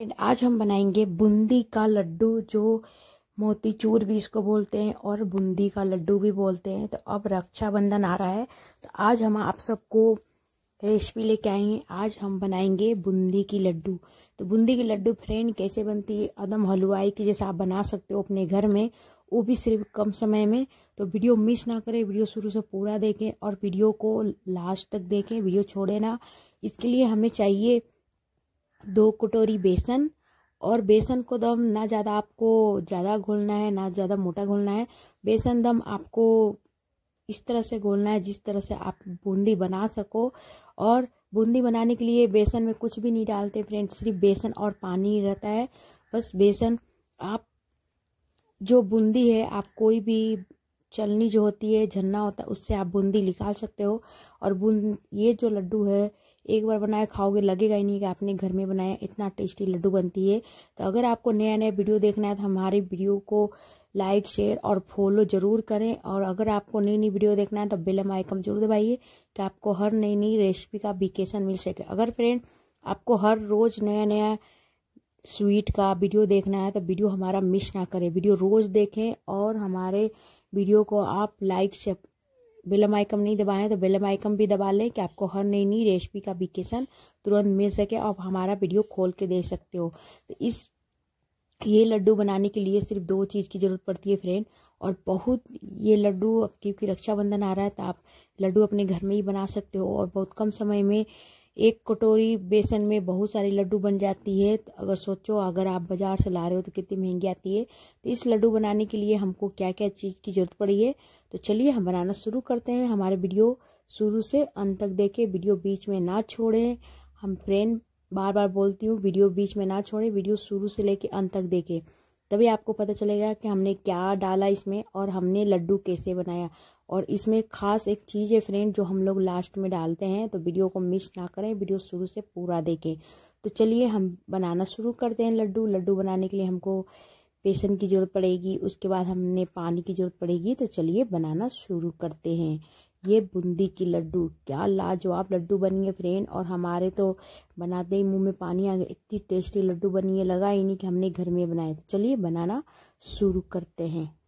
And आज हम बनाएँगे बूंदी का लड्डू, जो मोतीचूर भी इसको बोलते हैं और बूंदी का लड्डू भी बोलते हैं। तो अब रक्षाबंधन आ रहा है। तो आज हम आप सबको रेसिपी लेके आएँगे आज हम बनाएँगे बूंदी की लड्डू। तो बूंदी की लड्डू फ्रेंड कैसे बनती है? अदम हलवाई की जैसे आप बना सकते हो अपने घर में, वो भी सिर्फ़ कम समय में। तो वीडियो मिस ना करें, वीडियो शुरू से पूरा देखें और वीडियो को लास्ट तक देखें, वीडियो छोड़े ना। इसके लिए हमें चाहिए दो कटोरी बेसन और बेसन को दम ना ज़्यादा आपको ज़्यादा घोलना है, ना ज़्यादा मोटा घोलना है। बेसन दम आपको इस तरह से घोलना है जिस तरह से आप बूंदी बना सको। और बूंदी बनाने के लिए बेसन में कुछ भी नहीं डालते फ्रेंड्स, सिर्फ़ बेसन और पानी रहता है। बस बेसन, आप जो बूंदी है, आप कोई भी चलनी जो होती है झन्ना होता है, उससे आप बूंदी निकाल सकते हो। और बूंद, ये जो लड्डू है, एक बार बनाए खाओगे, लगेगा ही नहीं कि आपने घर में बनाया इतना टेस्टी लड्डू बनती है। तो अगर आपको नया नया वीडियो देखना है तो हमारे वीडियो को लाइक, शेयर और फॉलो ज़रूर करें। और अगर आपको नई नई वीडियो देखना है तो बेल आइकन ज़रूर दबाइए, कि आपको हर नई नई रेसिपी का विकेशन मिल सके। अगर फ्रेंड, आपको हर रोज़ नया नया स्वीट का वीडियो देखना है तो वीडियो हमारा मिस ना करें। वीडियो रोज़ देखें और हमारे वीडियो को आप लाइक से बेलम आइकम नहीं दबाएँ तो बेलम आइकम भी दबा लें कि आपको हर नई नई रेसिपी का विकेशन तुरंत मिल सके और हमारा वीडियो खोल के दे सकते हो। तो इस, ये लड्डू बनाने के लिए सिर्फ़ दो चीज़ की ज़रूरत पड़ती है फ्रेंड और बहुत ये लड्डू, क्योंकि रक्षाबंधन आ रहा है तो आप लड्डू अपने घर में ही बना सकते हो, और बहुत कम समय में एक कटोरी बेसन में बहुत सारे लड्डू बन जाती है। तो अगर सोचो, अगर आप बाज़ार से ला रहे हो तो कितनी महँगी आती है। तो इस लड्डू बनाने के लिए हमको क्या क्या चीज़ की ज़रूरत पड़ी है? तो चलिए हम बनाना शुरू करते हैं हमारे वीडियो शुरू से। अंत तक देखें, वीडियो बीच में ना छोड़ें। हम फ्रेंड बार बार बोलती हूँ, वीडियो बीच में ना छोड़ें, वीडियो शुरू से लेके अंत तक देखें। तभी आपको पता चलेगा कि हमने क्या डाला इसमें और हमने लड्डू कैसे बनाया। और इसमें खास एक चीज़ है फ्रेंड जो हम लोग लास्ट में डालते हैं तो वीडियो को मिस ना करें वीडियो शुरू से पूरा देखें। तो चलिए हम बनाना शुरू करते हैं लड्डू। लड्डू बनाने के लिए हमको बेसन की ज़रूरत पड़ेगी, उसके बाद हमने पानी की ज़रूरत पड़ेगी तो चलिए बनाना शुरू करते हैं। ये बूंदी की लड्डू, क्या लाजवाब लड्डू बनी है फ्रेंड। और हमारे तो बनाते ही मुँह में पानी आ गया, इतनी टेस्टी लड्डू बनी है, लगा ही नहीं कि हमने घर में बनाए। तो चलिए बनाना शुरू करते हैं।